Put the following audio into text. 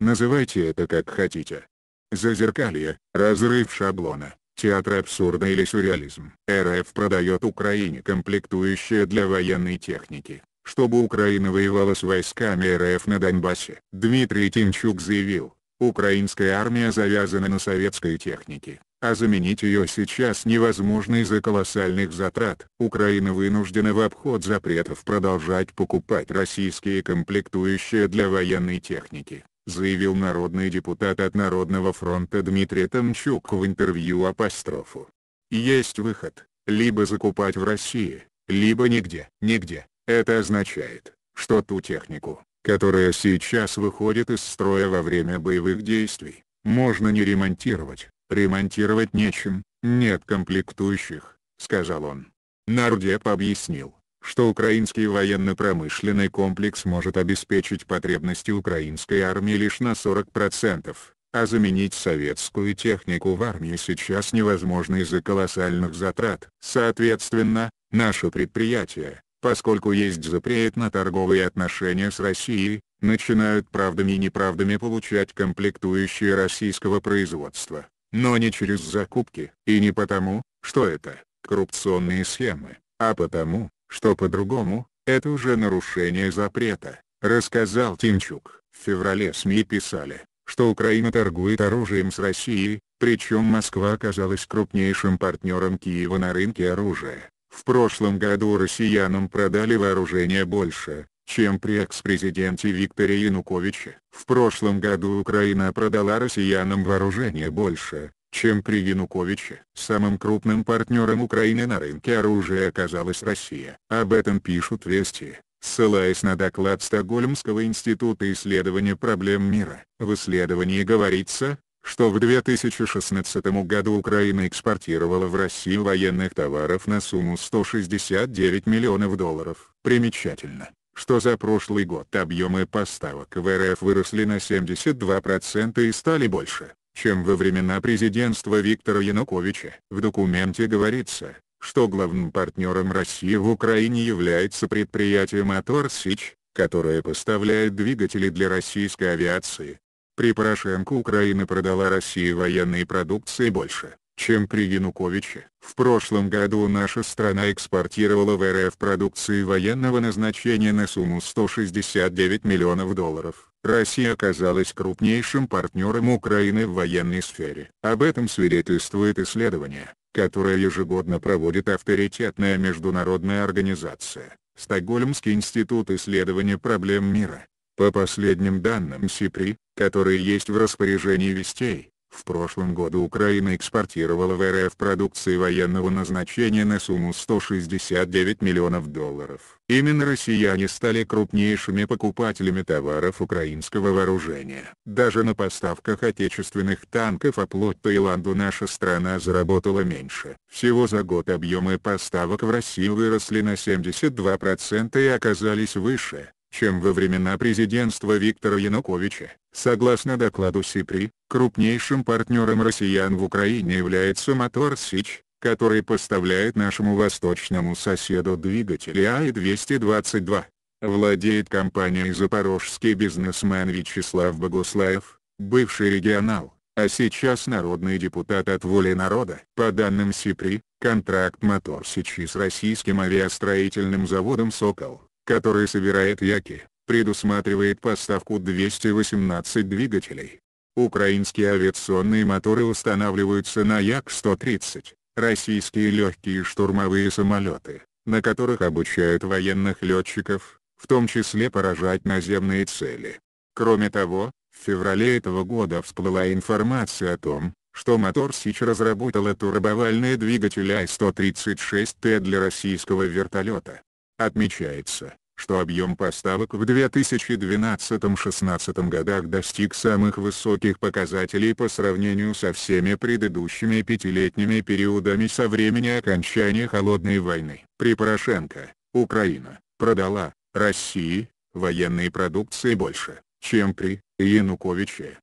называйте это как хотите. Зазеркалье, разрыв шаблона, театр абсурда или сюрреализм. РФ продает Украине комплектующие для военной техники, чтобы Украина воевала с войсками РФ на Донбассе. Дмитрий Тимчук заявил, украинская армия завязана на советской технике, а заменить ее сейчас невозможно из-за колоссальных затрат. Украина вынуждена в обход запретов продолжать покупать российские комплектующие для военной техники заявил народный депутат от Народного фронта Дмитрий Томчук в интервью Апострофу. Есть выход, либо закупать в России, либо нигде. Нигде. Это означает, что ту технику, которая сейчас выходит из строя во время боевых действий, можно не ремонтировать, ремонтировать нечем, нет комплектующих, сказал он. Нардеп объяснил, что украинский военно-промышленный комплекс может обеспечить потребности украинской армии лишь на 40%, а заменить советскую технику в армии сейчас невозможно из-за колоссальных затрат. Соответственно, наши предприятия, поскольку есть запрет на торговые отношения с Россией, начинают правдами и неправдами получать комплектующие российского производства, но не через закупки, и не потому, что это коррупционные схемы, а потому, что по-другому, это уже нарушение запрета, рассказал Тимчук. В феврале СМИ писали, что Украина торгует оружием с Россией, причем Москва оказалась крупнейшим партнером Киева на рынке оружия. В прошлом году россиянам продали вооружение больше, чем при экс-президенте Викторе Януковиче. В прошлом году Украина продала россиянам вооружение больше, чем при Януковиче. Самым крупным партнером Украины на рынке оружия оказалась Россия. Об этом пишут «Вести», ссылаясь на доклад Стокгольмского института исследования проблем мира. В исследовании говорится, что в 2016 году Украина экспортировала в Россию военных товаров на сумму 169 миллионов долларов. Примечательно, что за прошлый год объемы поставок в РФ выросли на 72% и стали больше, чем во времена президентства Виктора Януковича. В документе говорится, что главным партнером России в Украине является предприятие «Мотор Сич», которое поставляет двигатели для российской авиации. При Порошенко Украина продала России военной продукции больше, чем при Януковиче. В прошлом году наша страна экспортировала в РФ продукции военного назначения на сумму 169 миллионов долларов. Россия оказалась крупнейшим партнером Украины в военной сфере. Об этом свидетельствует исследование, которое ежегодно проводит авторитетная международная организация, Стокгольмский институт исследования проблем мира. По последним данным СИПРИ, которые есть в распоряжении вестей, в прошлом году Украина экспортировала в РФ продукции военного назначения на сумму 169 миллионов долларов. Именно россияне стали крупнейшими покупателями товаров украинского вооружения. Даже на поставках отечественных танков оплот Таиланду наша страна заработала меньше. Всего за год объемы поставок в Россию выросли на 72% и оказались выше, чем во времена президентства Виктора Януковича. Согласно докладу СИПРИ, крупнейшим партнером россиян в Украине является Мотор Сич, который поставляет нашему восточному соседу двигатели АИ-222. Владеет компанией запорожский бизнесмен Вячеслав Богуслаев, бывший регионал, а сейчас народный депутат от воли народа. По данным СИПРИ, контракт Мотор Сичи с российским авиастроительным заводом «Сокол», который собирает Яки, предусматривает поставку 218 двигателей. Украинские авиационные моторы устанавливаются на Як-130, российские легкие штурмовые самолеты, на которых обучают военных летчиков, в том числе поражать наземные цели. Кроме того, в феврале этого года всплыла информация о том, что мотор Сич разработала турбовальные двигатели Ай-136Т для российского вертолета. Отмечается, что объем поставок в 2012-16 годах достиг самых высоких показателей по сравнению со всеми предыдущими пятилетними периодами со времени окончания Холодной войны. При Порошенко, Украина, продала, России, военной продукции больше, чем при Януковиче.